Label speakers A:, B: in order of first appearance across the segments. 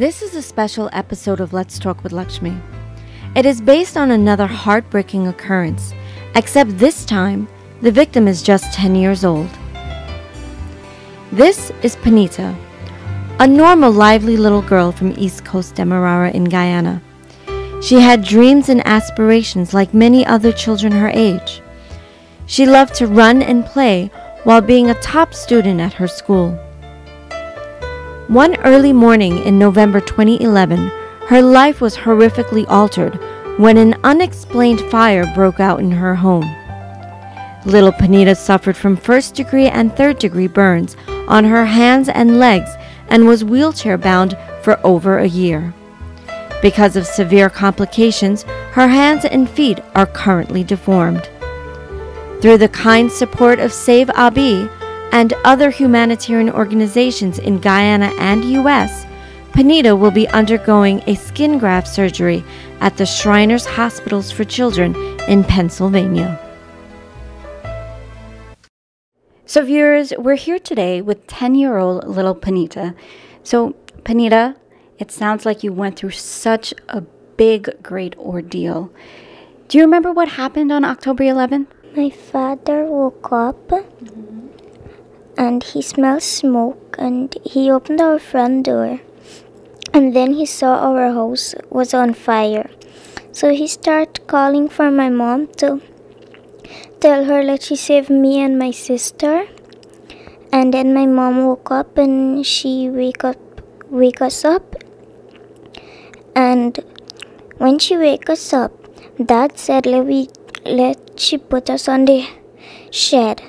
A: This is a special episode of Let's Talk with Lakshmee. It is based on another heartbreaking occurrence, except this time, the victim is just 10 years old. This is Punita, a normal, lively little girl from East Coast Demerara in Guyana. She had dreams and aspirations like many other children her age. She loved to run and play while being a top student at her school. One early morning in November 2011, her life was horrifically altered when an unexplained fire broke out in her home. Little Punita suffered from first degree and third degree burns on her hands and legs and was wheelchair bound for over a year. Because of severe complications, her hands and feet are currently deformed. Through the kind support of Save Abee, and other humanitarian organizations in Guyana and U.S., Punita will be undergoing a skin graft surgery at the Shriners Hospitals for Children in Pennsylvania. So, viewers, we're here today with 10 year old little Punita. So, Punita, it sounds like you went through such a big, great ordeal. Do you remember what happened on October 11th?
B: My father woke up. Mm-hmm and he smelled smoke and he opened our front door and then he saw our house was on fire. So he started calling for my mom to tell her that she saved me and my sister. And then my mom woke up and she wake up wake us up. And when she wake us up dad said let we let she put us on the shed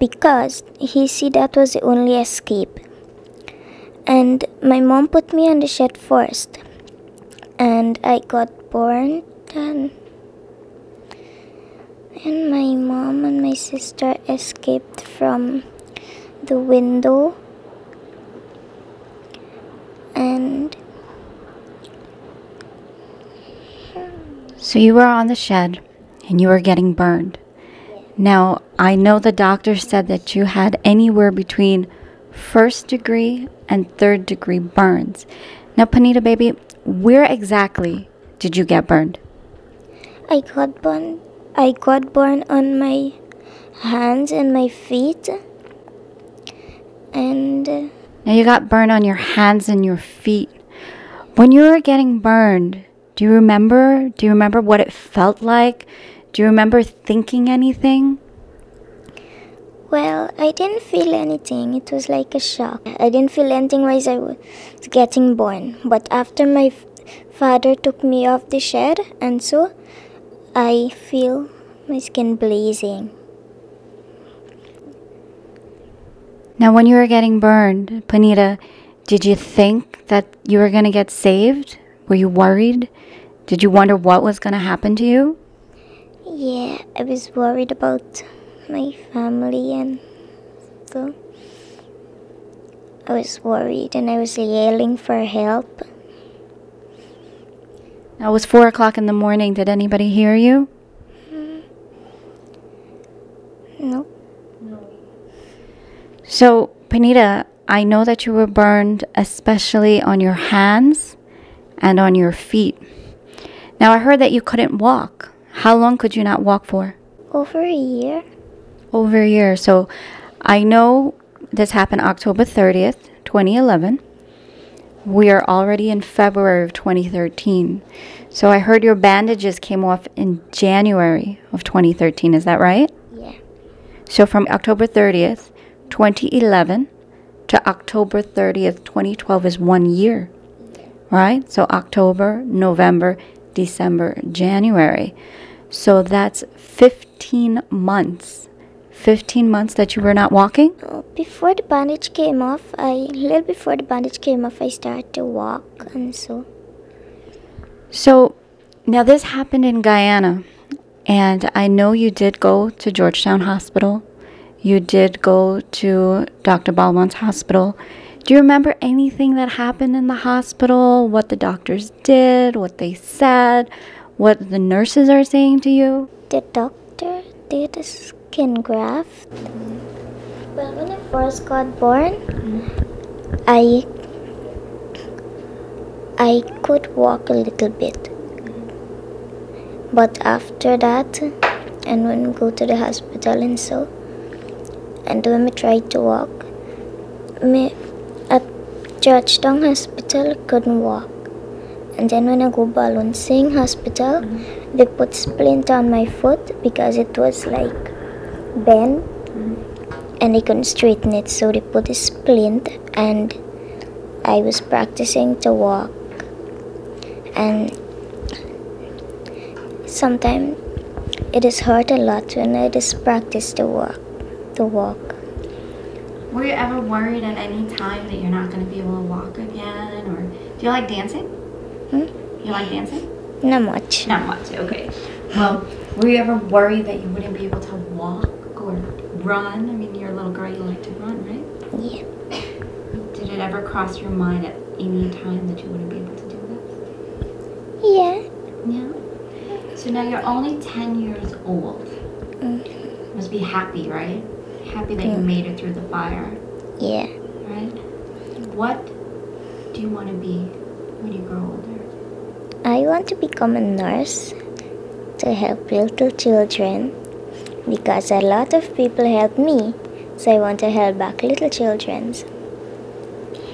B: because he see that was the only escape. And my mom put me on the shed first, and I got born and and my mom and my sister escaped from the window. And
A: so you were on the shed and you were getting burned now, I know the doctor said that you had anywhere between first degree and third degree burns. Now, Punita baby, where exactly did you get burned?
B: I got burned. I got burned on my hands and my feet. And uh,
A: now you got burned on your hands and your feet. When you were getting burned, do you remember? Do you remember what it felt like? Do you remember thinking anything?
B: Well, I didn't feel anything. It was like a shock. I didn't feel anything while I was getting born. But after my father took me off the shed, and so I feel my skin blazing.
A: Now, when you were getting burned, Punita, did you think that you were going to get saved? Were you worried? Did you wonder what was going to happen to you?
B: Yeah, I was worried about my family and so I was worried and I was yelling for help.
A: Now it was four o'clock in the morning. Did anybody hear you?
B: Mm. No.
A: No. So, Punita, I know that you were burned especially on your hands and on your feet. Now I heard that you couldn't walk. How long could you not walk for?
B: Over a year.
A: Over a year. So I know this happened October 30th, 2011. We are already in February of 2013. So I heard your bandages came off in January of 2013. Is that right?
B: Yeah.
A: So from October 30th, 2011 to October 30th, 2012 is one year. Right? So October, November, December, January. So that's 15 months. 15 months that you were not walking?
B: Before the bandage came off, I a little before the bandage came off, I started to walk and so.
A: So now this happened in Guyana, and I know you did go to Georgetown Hospital. You did go to Dr. Balwant's hospital. Do you remember anything that happened in the hospital? What the doctors did? What they said? What the nurses are saying to you?
B: The doctor did a skin graft. Well, when I first got born, I I could walk a little bit. But after that, and when we go to the hospital and so, and when we tried to walk, me at Georgetown Hospital couldn't walk. And then when I go Balwant Singh Hospital, they put splint on my foot because it was like bent and they couldn't straighten it so they put a splint and I was practicing to walk and sometimes it is hurt a lot when I just practice to walk to walk.
A: Were you ever worried at any time that you're not going to be able to walk again? Or do you like dancing?
B: Hmm?
A: You like dancing?
B: Not much.
A: Not much, okay. Well, were you ever worried that you wouldn't be able to walk or run? I mean, you're a little girl, you like to run, right?
B: Yeah.
A: Did it ever cross your mind at any time that you wouldn't be able to do
B: Yeah.
A: this? Yeah. So now you're only 10 years old.
B: Mm.
A: Must be happy, right? Happy that you
B: Mm.
A: made it through the fire,
B: Yeah.
A: right? What do you want to be when you grow older?
B: I want to become a nurse to help little children because a lot of people help me, so I want to help back little children.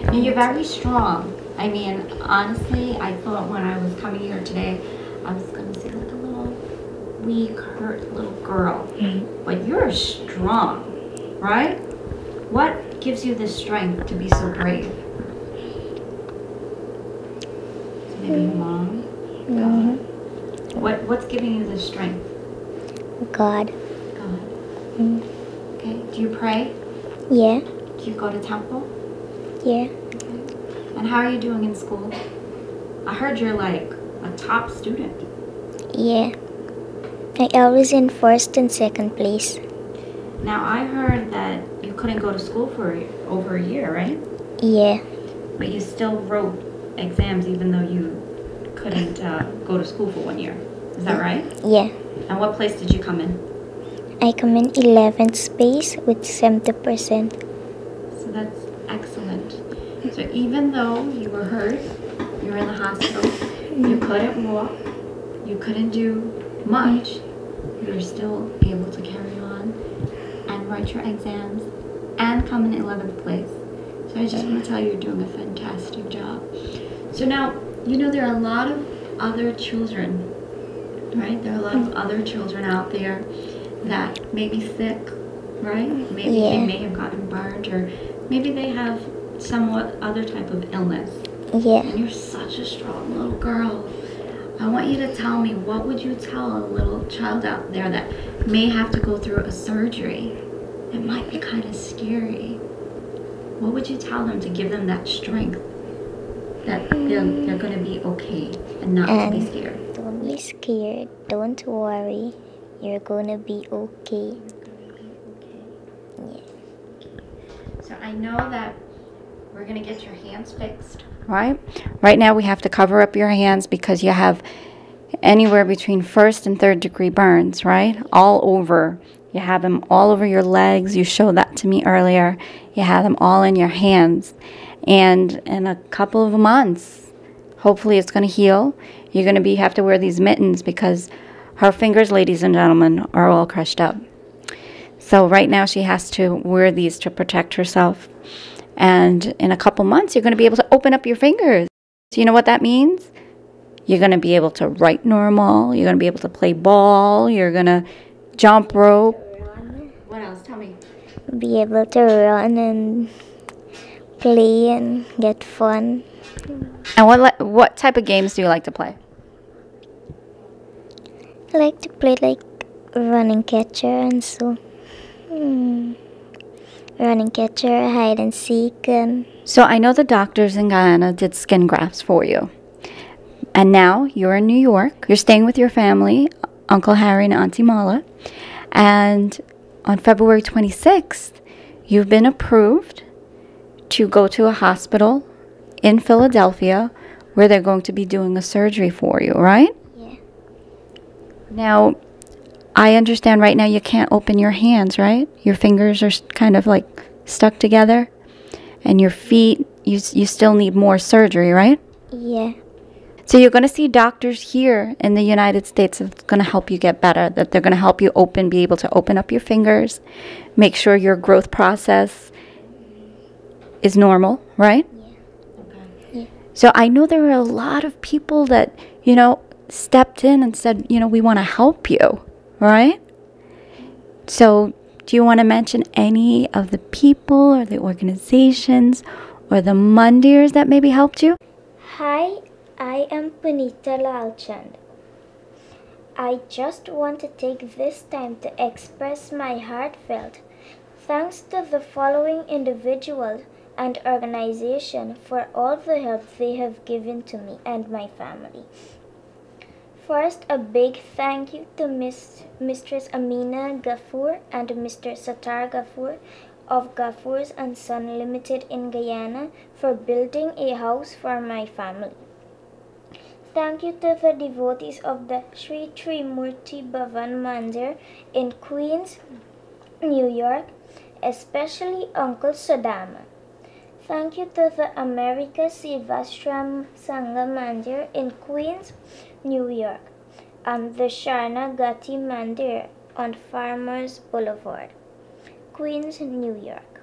A: And you're very strong. I mean, honestly, I thought when I was coming here today, I was going to see like a little weak, hurt little girl. Mm-hmm. But you're strong, right? What gives you the strength to be so brave? Maybe mom?
B: Mhm.
A: What, what's giving you the strength?
B: God.
A: God.
B: Mm.
A: Okay. Do you pray?
B: Yeah.
A: Do you go to temple?
B: Yeah. Okay.
A: And how are you doing in school? I heard you're like a top student.
B: Yeah. I always in first and second place.
A: Now I heard that you couldn't go to school for over a year, right?
B: Yeah.
A: But you still wrote exams even though you couldn't uh, go to school for one year. Is that right?
B: Yeah.
A: And what place did you come in?
B: I come in 11th space with 70%.
A: So that's excellent. So even though you were hurt, you were in the hospital, you couldn't walk, you couldn't do much, you were still able to carry on and write your exams and come in 11th place. So I just want to tell you you're doing a fantastic job. So now, you know, there are a lot of other children, right? There are a lot of other children out there that may be sick, right? Maybe they may have gotten burned or maybe they have somewhat other type of illness.
B: Yeah.
A: And you're such a strong little girl. I want you to tell me what would you tell a little child out there that may have to go through a surgery? It might be kind of scary. What would you tell them to give them that strength that they're, they're going to be okay and not to be scared?
B: Don't be scared. Don't worry. You're gonna be okay.
A: So I know that we're going to get your hands fixed. Right? Right now we have to cover up your hands because you have anywhere between first and third degree burns, right? All over. You have them all over your legs. You showed that to me earlier. You have them all in your hands. And in a couple of months, hopefully it's going to heal. You're going to be have to wear these mittens because her fingers, ladies and gentlemen, are all crushed up. So right now she has to wear these to protect herself. And in a couple months, you're going to be able to open up your fingers. Do you know what that means? You're going to be able to write normal. You're going to be able to play ball. You're going to jump rope. What else? Tell me.
B: Be able to run and play and get fun.
A: And what li- what type of games do you like to play?
B: I like to play like running catcher and so. Hmm. Running catcher, hide and seek, and
A: So I know the doctors in Guyana did skin grafts for you. And now you're in New York. You're staying with your family, Uncle Harry and Auntie Mala. And on February 26th, you've been approved to go to a hospital in Philadelphia where they're going to be doing a surgery for you, right?
B: Yeah.
A: Now, I understand right now you can't open your hands, right? Your fingers are kind of like stuck together, and your feet, you, you still need more surgery, right?
B: yeah.
A: So you're going to see doctors here in the United States that's going to help you get better, that they're going to help you open, be able to open up your fingers, make sure your growth process is normal, right?
B: Yeah.
A: So I know there are a lot of people that, you know, stepped in and said, you know, we want to help you, right? So do you want to mention any of the people or the organizations or the Mandirs that maybe helped you?
B: Hi, I am Punita Lalchand. I just want to take this time to express my heartfelt thanks to the following individuals and organization for all the help they have given to me and my family. First, a big thank you to Miss, Mistress Amina Gafoor and Mr. Satar Gafoor of Gafoor's and Son Limited in Guyana for building a house for my family. Thank you to the devotees of the Sri Trimurti Bhavan Mandir in Queens, New York, especially Uncle Sadama. Thank you to the America Sevashram Sangha Mandir in Queens, New York, and the Sharna Gati Mandir on Farmers Boulevard, Queens, New York.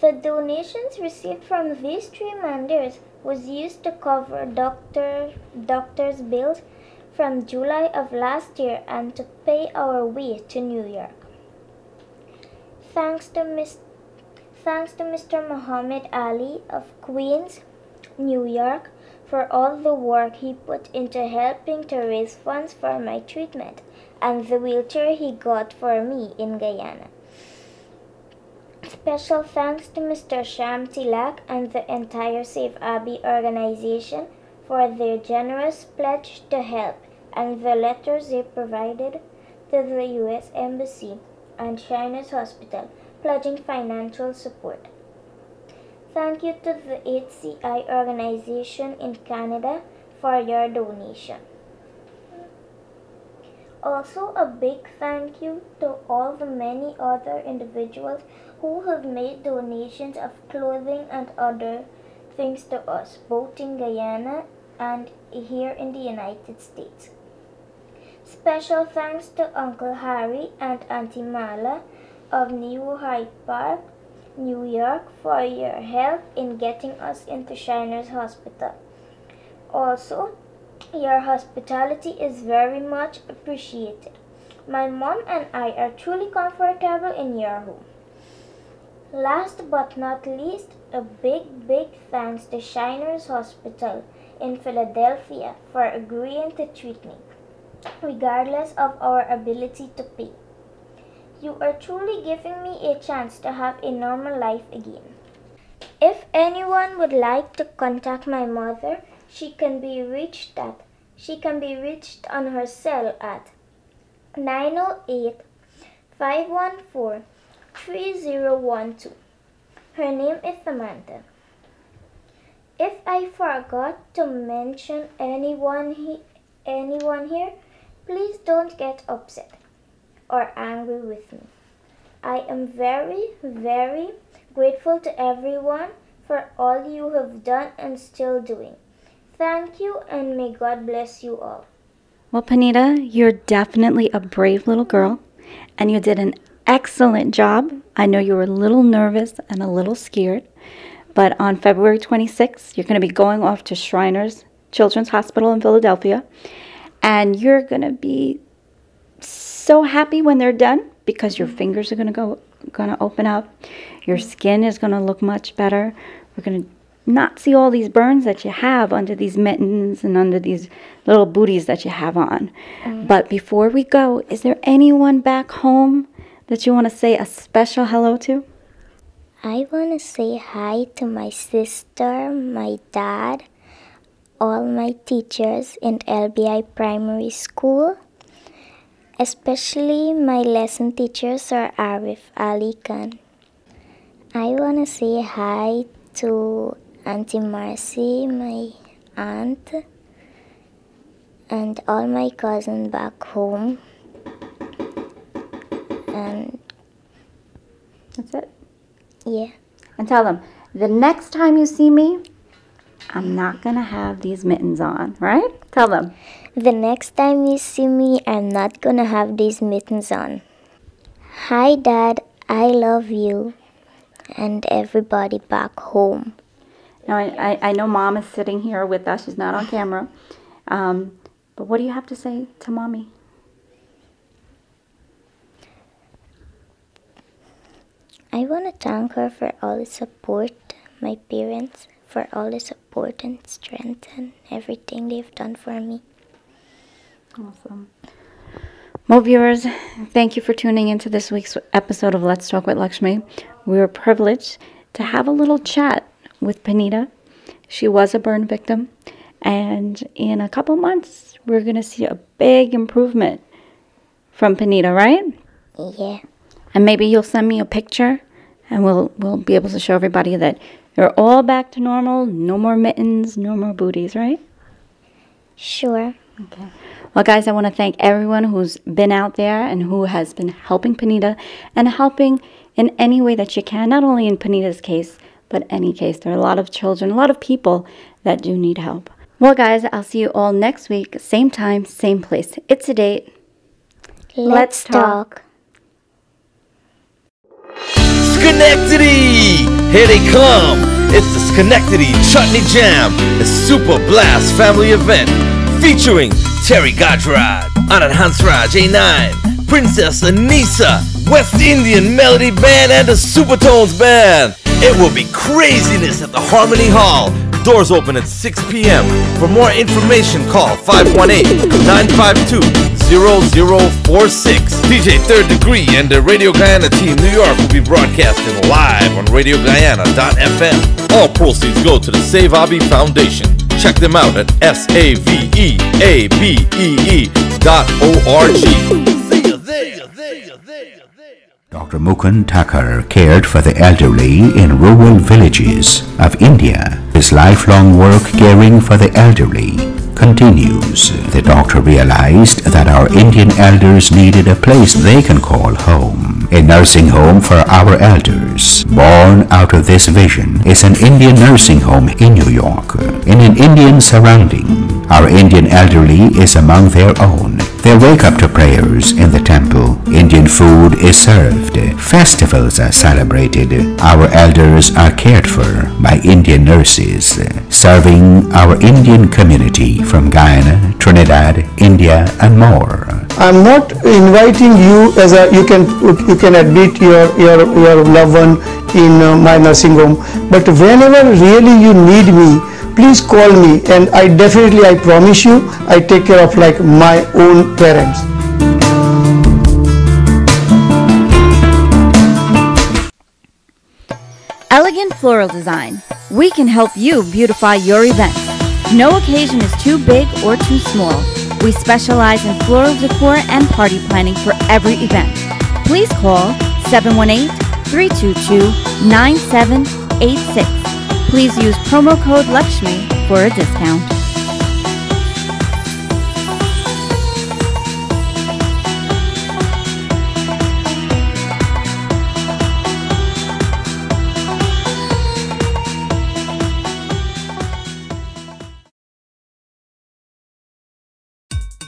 B: The donations received from these three mandirs was used to cover doctor, doctor's bills from July of last year and to pay our way to New York. Thanks to, Ms., thanks to Mr. Muhammad Ali of Queens, New York, for all the work he put into helping to raise funds for my treatment and the wheelchair he got for me in Guyana. Special thanks to Mr. Sham Tilak and the entire Save Abee organization for their generous pledge to help and the letters they provided to the U.S. Embassy and Shriners Hospital pledging financial support. Thank you to the HCI organization in Canada for your donation. Also, a big thank you to all the many other individuals who have made donations of clothing and other things to us, both in Guyana and here in the United States. Special thanks to Uncle Harry and Auntie Mala of New Hyde Park, New York for your help in getting us into Shriner's Hospital. Also, your hospitality is very much appreciated. My mom and I are truly comfortable in your home. Last but not least, a big, big thanks to Shriner's Hospital in Philadelphia for agreeing to treat me, regardless of our ability to pay. You are truly giving me a chance to have a normal life again. If anyone would like to contact my mother, she can be reached at she can be reached on her cell at 908 514 3012. Her name is Samantha. If I forgot to mention anyone he, anyone here, please don't get upset or angry with me. I am very, very grateful to everyone for all you have done and still doing. Thank you and may God bless you all.
A: Well, Punita, you're definitely a brave little girl and you did an excellent job. I know you were a little nervous and a little scared, but on February 26th, you're going to be going off to Shriners Children's Hospital in Philadelphia and you're going to be so happy when they're done because your fingers are going to go going to open up. Your skin is going to look much better. We're going to not see all these burns that you have under these mittens and under these little booties that you have on. Mm. But before we go, is there anyone back home that you want to say a special hello to?
B: I want to say hi to my sister, my dad, all my teachers in LBI Primary School, especially my lesson teacher, Sir Arif Ali Khan. I want to say hi to Auntie Marcy, my aunt, and all my cousins back home. And
A: that's it.
B: Yeah.
A: And tell them the next time you see me, I'm not going to have these mittens on, right? Tell them.
B: The next time you see me, I'm not gonna have these mittens on. Hi, Dad. I love you. And everybody back home.
A: Now, I, I, I know mom is sitting here with us. She's not on camera. Um, but what do you have to say to mommy?
B: I want to thank her for all the support, my parents, for all the support and strength and everything they've done for me.
A: Awesome. Well, viewers, thank you for tuning into this week's episode of Let's Talk with Lakshmee. We were privileged to have a little chat with Punita. She was a burn victim, and in a couple months, we're going to see a big improvement from Punita, right?
B: Yeah.
A: And maybe you'll send me a picture, and we'll we'll be able to show everybody that you're all back to normal. No more mittens, no more booties, right?
B: Sure.
A: Okay. Well, guys, I want to thank everyone who's been out there and who has been helping Punita and helping in any way that you can, not only in Punita's case, but any case. There are a lot of children, a lot of people that do need help. Well, guys, I'll see you all next week, same time, same place. It's a date.
B: Let's,
A: talk.
B: talk.
C: Schenectady! Here they come! It's the Schenectady Chutney Jam, a super blast family event featuring Terry Gajraj, Anand Hansraj A9, Princess Anissa, West Indian Melody Band, and the Supertones Band. It will be craziness at the Harmony Hall. Doors open at 6 p.m. For more information, call 518-952-0046. DJ Third Degree and the Radio Guyana team New York will be broadcasting live on RadioGuyana.fm. All proceeds go to the Save Abee Foundation. Check them out at S-A-V-E-A-B-E-E dot O-R-G. See you there.
D: Dr. Mukund Thakur cared for the elderly in rural villages of India. His lifelong work caring for the elderly continues. The doctor realized that our Indian elders needed a place they can call home. A nursing home for our elders. Born out of this vision is an Indian nursing home in New York. In an Indian surrounding, our Indian elderly is among their own. They wake up to prayers in the temple. Indian food is served. Festivals are celebrated. Our elders are cared for by Indian nurses, serving our Indian community from Guyana, Trinidad, India, and more.
E: I'm not inviting you as a you can you can admit your your your loved one in uh, my nursing home, but whenever really you need me, please call me, and I definitely I promise you I take care of like my own parents.
F: Elegant Floral Design. We can help you beautify your event. No occasion is too big or too small. We specialize in floral decor and party planning for every event. Please call 718 322 9786. Please use promo code Lakshmee for a discount.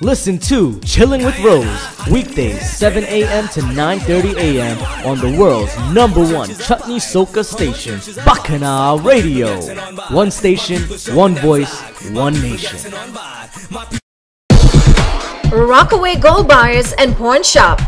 G: Listen to Chillin' with Rose, weekdays 7 a.m. to 9.30 a.m. on the world's number one chutney soca station, Bacchanal Radio. One station, one voice, one nation.
H: Rockaway Gold Buyers and Pawn Shop.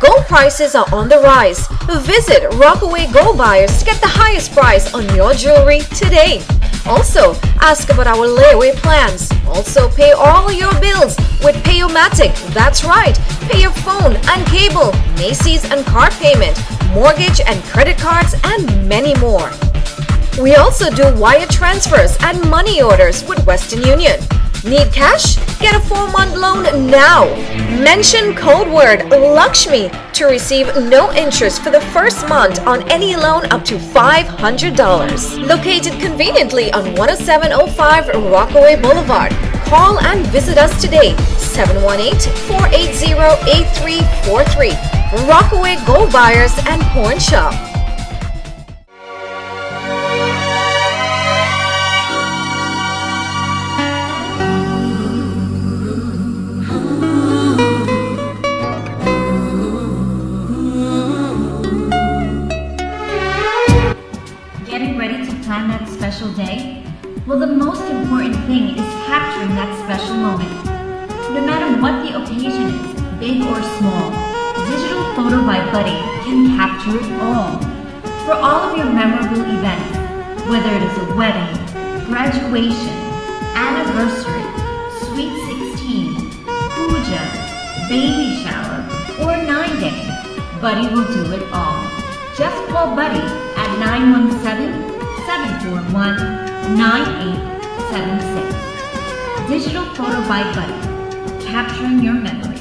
H: Gold prices are on the rise. Visit Rockaway Gold Buyers to get the highest price on your jewelry today. Also, ask about our layaway plans. Also, pay all your bills with Payomatic. That's right, pay your phone and cable, Macy's and card payment, mortgage and credit cards, and many more. We also do wire transfers and money orders with Western Union. Need cash? Get a 4-month loan now. Mention code word Lakshmee to receive no interest for the first month on any loan up to $500. Located conveniently on 10705 Rockaway Boulevard. Call and visit us today 718-480-8343. Rockaway Gold Buyers and Pawn Shop.
I: Or small, Digital Photo by Buddy can capture it all. For all of your memorable events, whether it is a wedding, graduation, anniversary, sweet 16, puja, baby shower, or nine day, Buddy will do it all. Just call Buddy at 917-741-9876. Digital Photo by Buddy, capturing your memories.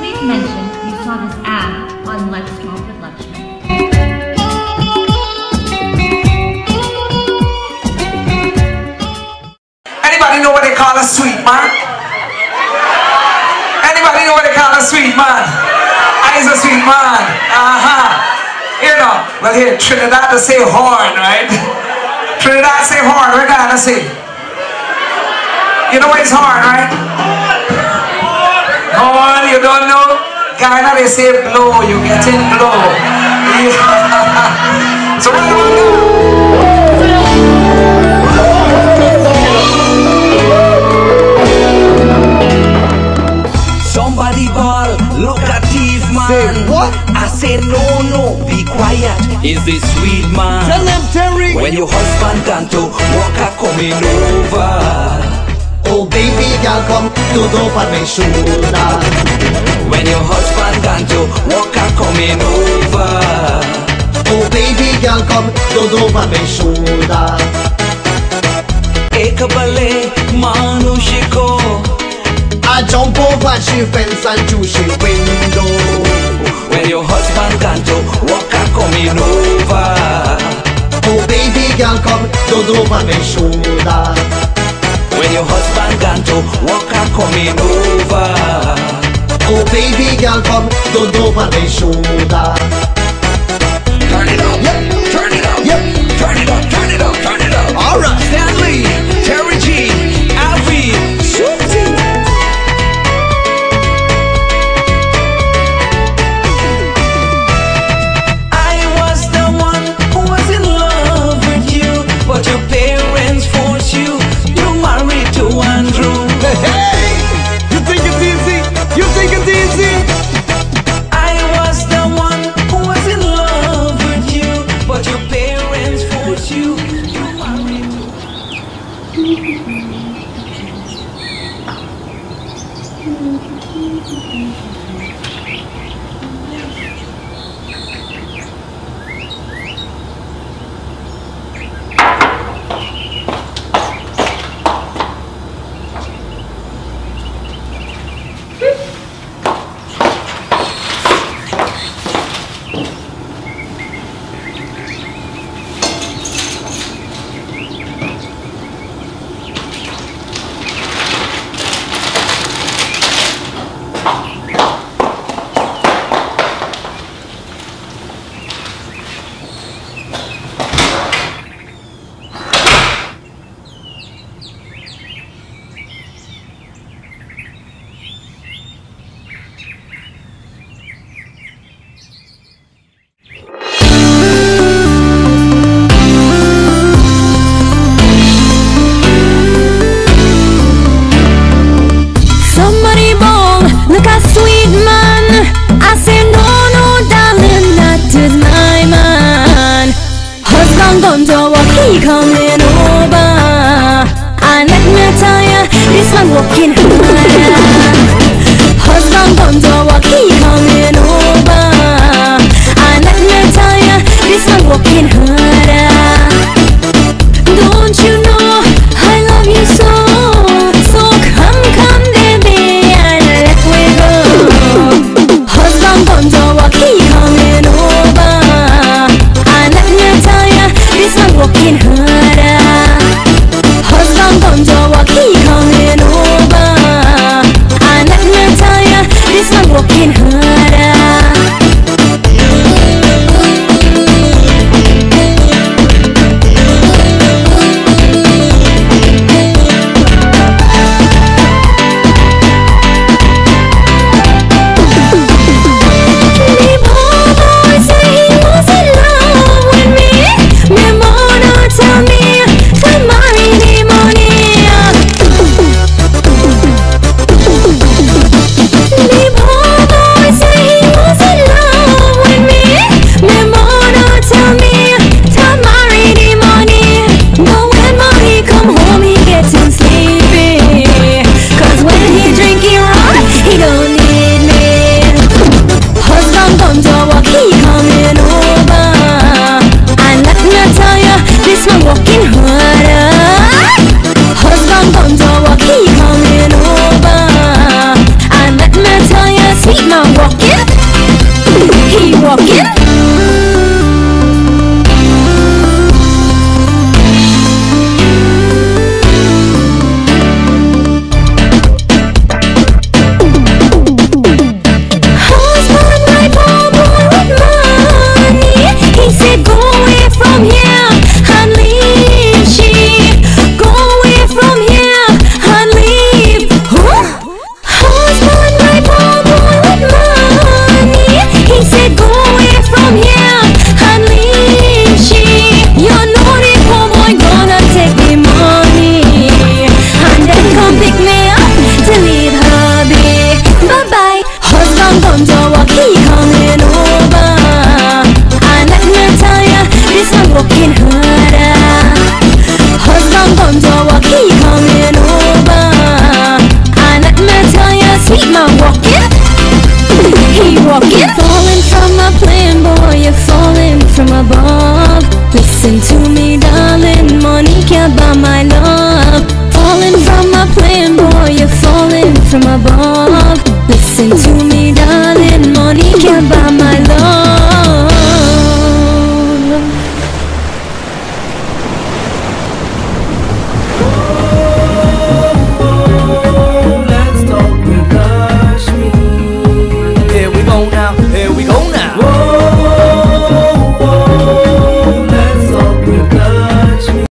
I: Please mention you saw this ad on Let's Talk with Lakshmee.
J: Anybody know what they call a sweet man? Anybody know what they call a sweet man? I's a sweet man. Uh-huh. You know, well here, Trinidad to say horn, right? Trinidad say horn, we're gonna say. You know is horn, right? Guyana they say blow, you getting blow. Yeah. So what do I?
K: Somebody ball, look at thief man.
L: Say what?
K: I say no, no, be quiet. Is this sweet man?
L: Tell them, Terry.
K: When your husband done to walk a coming over.
L: Oh baby girl, come to over my shoulder.
K: When your husband done to walk a coming over.
L: Oh baby girl, come to over my shoulder.
K: एक बले मानुषिको
L: I jump over she fence and through she window.
K: When your husband done to walk a coming over.
L: Oh baby girl, come to over my shoulder.
K: when your husband done to walk a coming over.
L: Oh baby girl, come to over my shoulder.
K: Turn it up,
L: Yep.
K: turn it up,
L: Yep.
K: turn it up, turn it up, turn it up.
L: All right.
K: Stanley, Terry G, Alfie, to
M: Somebody